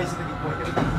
face of the equation.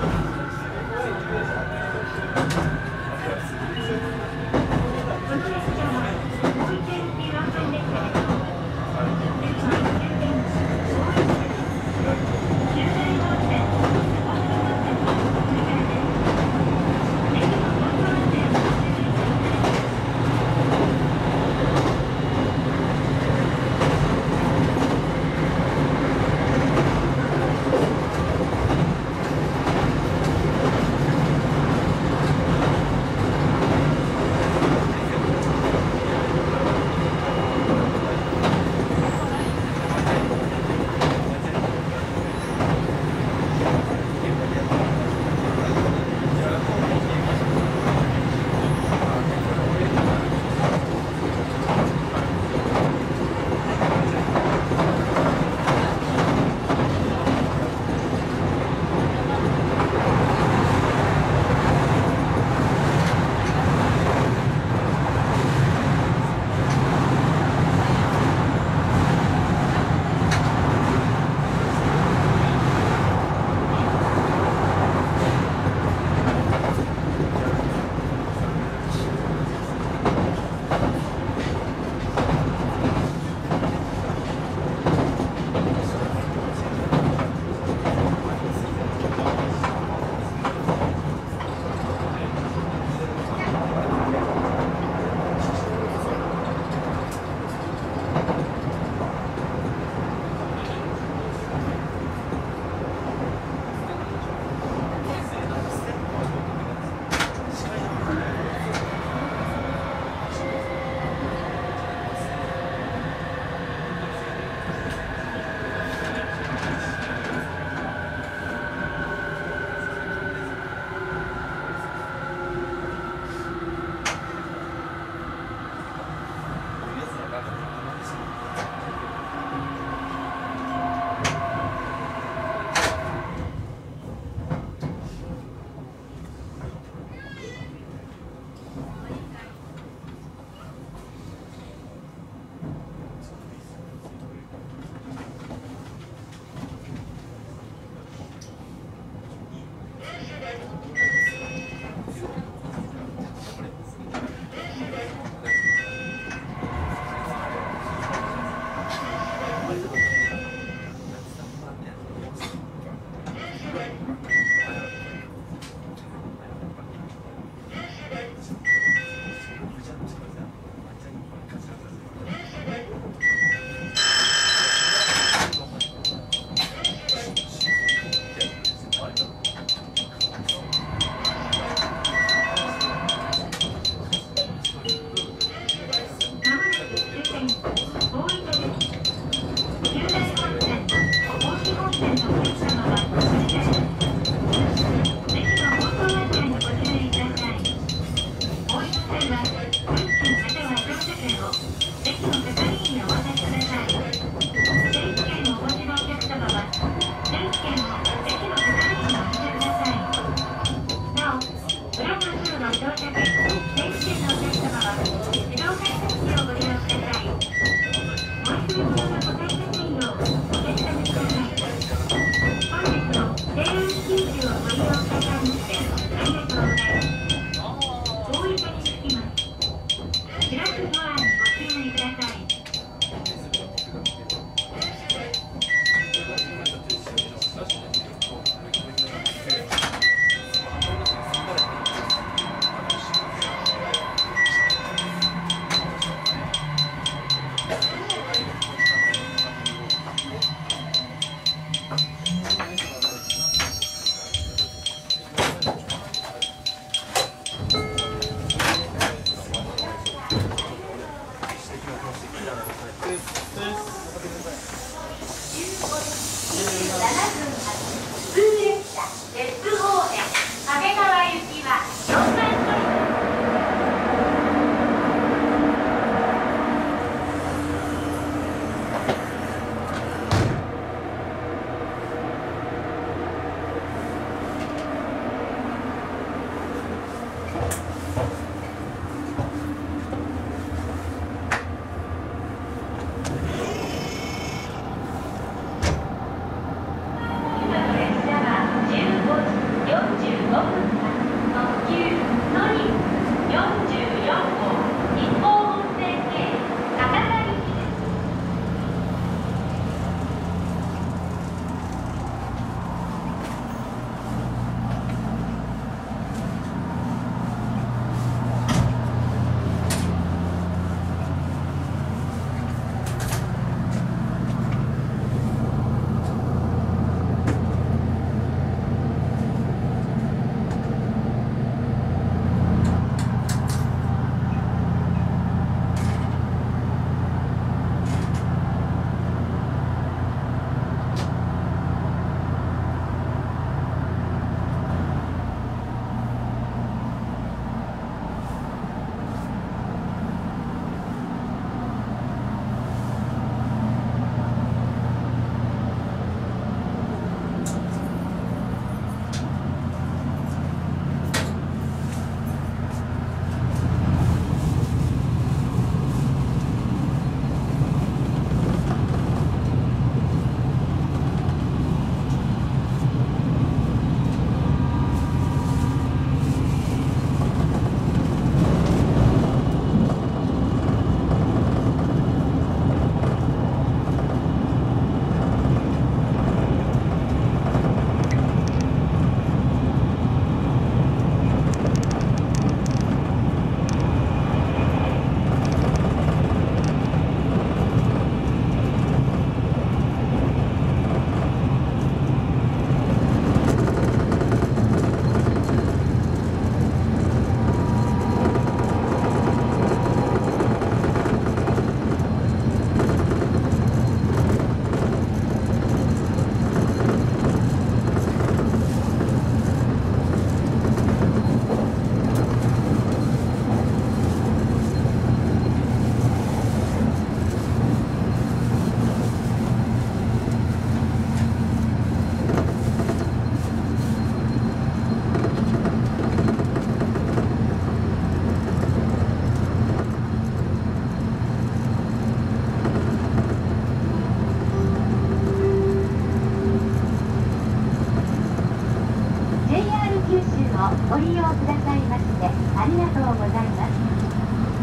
利用くださいましてありがとうございます。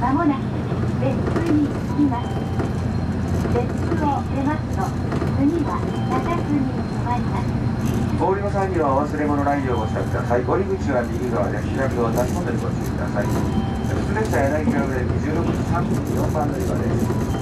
まもなく別府に着きます。別府を出ます。と次は中津に止まります。お降りの際にはお忘れ物ないようお支えください降り口は右側で開きを出し込んでご注意ください普通列車柳川で26時3分4番乗り場です。